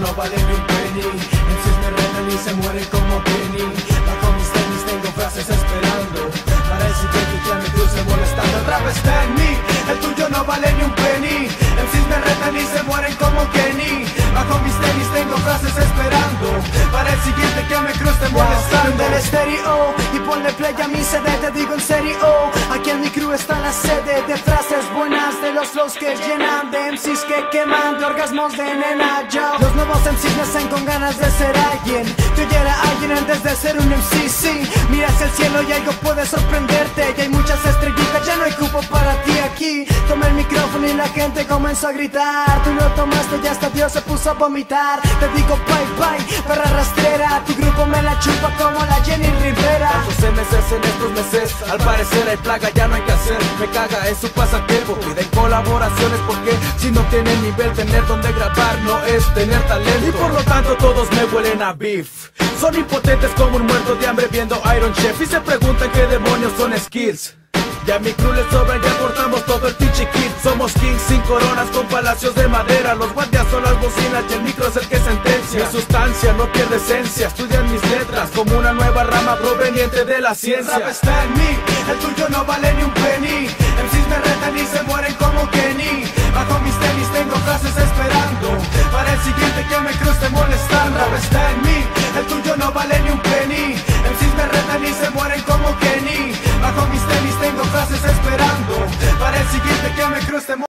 no vale ni un penny. El cisne renan y se muere como Penny. Bajo mis tenis tengo frases esperando. Para el siguiente que clamitud se molestando. Otra vez está en mí, el tuyo no vale ni un penny. El cisne renan y se mueren como Kenny. Bajo mis tenis tengo frases esperando. Para el siguiente que me cruce molestando. del estéreo y ponle play a mi CD Te digo en serio, aquí en mi crew está la sede de los que llenan, de MCs que queman, de orgasmos de nena. Yo, los nuevos MCs nacen con ganas de ser alguien. Yo ya era alguien antes de ser un MC, sí. Miras el cielo y algo puede sorprenderte. Y hay muchas estrellitas, ya no hay cupo para ti aquí. Toma el micrófono y la gente comenzó a gritar. Tú lo tomaste y hasta Dios se puso a vomitar. Te digo bye bye, perra rastrera. Tu grupo me la chupa En estos meses. Al parecer hay plaga, ya no hay que hacer. Me caga, es su pasatiempo. Piden colaboraciones porque si no tienen nivel Tener donde grabar no es tener talento. Y por lo tanto todos me huelen a beef. Son impotentes como un muerto de hambre viendo Iron Chef. Y se preguntan qué demonios son skills. Ya mi crew les sobran, ya cortamos todo el pinche somos kings sin coronas con palacios de madera. Los guardias son las bocinas y el micro es el que sentencia. Mi sustancia no pierde esencia. Estudian mis letras como una nueva rama proveniente de la ciencia. El rap está en mí, el tuyo no vale ni un penny. MCs me retan y se mueren como Kenny. Bajo mis tenis tengo frases esperando. Para el siguiente que me cruce molestando. El rap está en mí, el tuyo no vale siguiente que me cruce